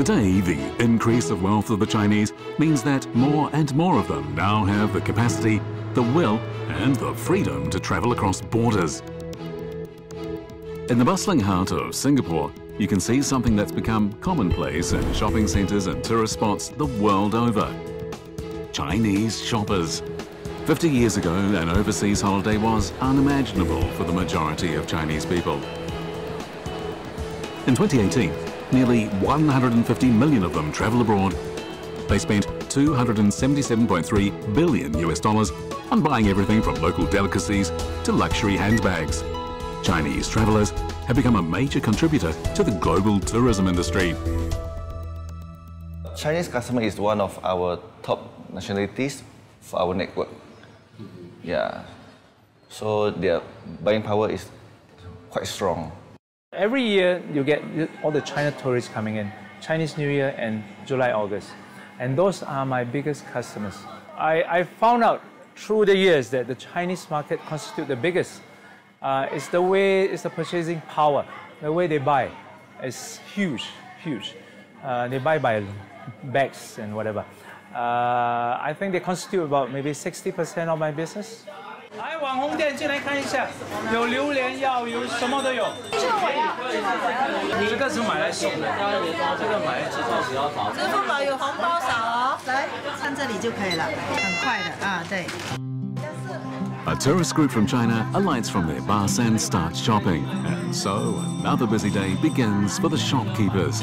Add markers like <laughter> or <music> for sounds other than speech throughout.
Today, the increase of wealth of the Chinese means that more and more of them now have the capacity, the will and the freedom to travel across borders. In the bustling heart of Singapore, you can see something that's become commonplace in shopping centres and tourist spots the world over. Chinese shoppers. 50 years ago, an overseas holiday was unimaginable for the majority of Chinese people. In 2018, nearly 150 million of them travel abroad. They spent 277.3 billion US dollars on buying everything from local delicacies to luxury handbags. Chinese travellers have become a major contributor to the global tourism industry. Chinese customer is one of our top nationalities for our network. Yeah. So their buying power is quite strong. Every year you get all the China tourists coming in, Chinese New Year and July, August. And those are my biggest customers. I, I found out through the years that the Chinese market constitute the biggest uh, it's the way, it's the purchasing power, the way they buy. It's huge, huge. Uh, they buy by bags and whatever. Uh, I think they constitute about maybe 60% of my business. 来网红店进来看一下，有榴莲药，有什么都有。这个买，这个是买来送的，这个买来支付宝扫。支付宝有红包扫哦，来看这里就可以了，很快的啊，对。A tourist group from China alights from their bus and starts shopping. And so another busy day begins for the shopkeepers.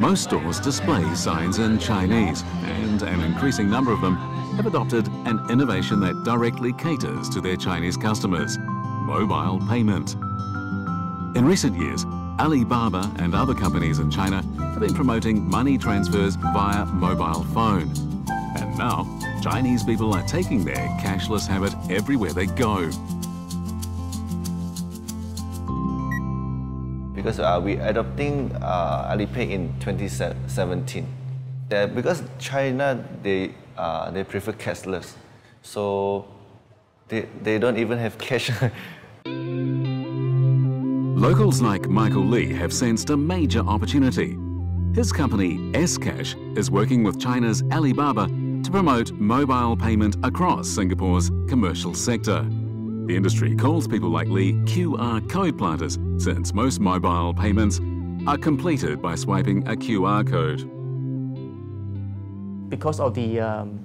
Most stores display signs in Chinese, and an increasing number of them have adopted an innovation that directly caters to their Chinese customers, mobile payment. In recent years, Alibaba and other companies in China have been promoting money transfers via mobile phone. Now, Chinese people are taking their cashless habit everywhere they go. Because uh, we adopting uh, Alipay in 2017. Uh, because China, they, uh, they prefer cashless. So they, they don't even have cash. <laughs> Locals like Michael Lee have sensed a major opportunity. His company, S-Cash, is working with China's Alibaba to promote mobile payment across Singapore's commercial sector. The industry calls people like Lee QR code planters, since most mobile payments are completed by swiping a QR code. Because of the um,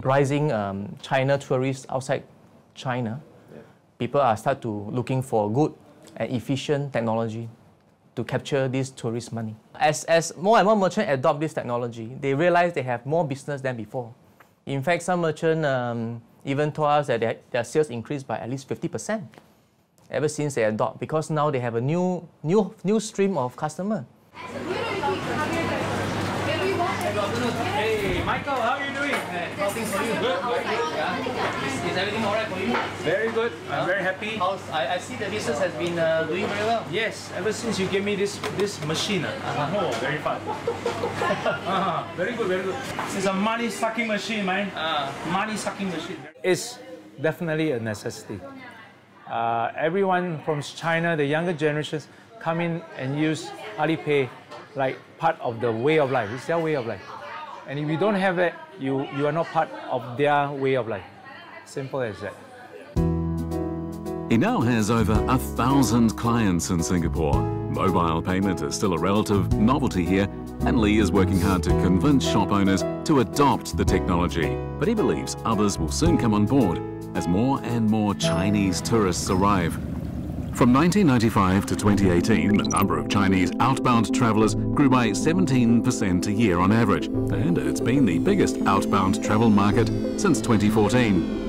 rising um, China tourists outside China, yeah. people are start to looking for good and efficient technology to capture this tourist money. As, as more and more merchants adopt this technology, they realize they have more business than before. In fact, some merchants um, even told us that their, their sales increased by at least 50% ever since they adopt, because now they have a new, new, new stream of customer. Hey, Michael, how are you? How things for you? Good, good. Yeah. Is, everything all right for you? Very good. I'm huh? very happy. How's, I, I see the business has been uh, doing very well. Yes, ever since you gave me this this machine. Uh, uh-huh. Oh, very fun. <laughs> uh, very good, very good. It's a money sucking machine, man. Uh. Money sucking machine. It's definitely a necessity. Uh, everyone from China, the younger generations, come in and use Alipay like part of the way of life. It's their way of life. And if you don't have it, you, you are not part of their way of life. Simple as that. He now has over a thousand clients in Singapore. Mobile payment is still a relative novelty here, and Lee is working hard to convince shop owners to adopt the technology. But he believes others will soon come on board as more and more Chinese tourists arrive. From 1995 to 2018, the number of Chinese outbound travellers grew by 17% a year on average, and it's been the biggest outbound travel market since 2014.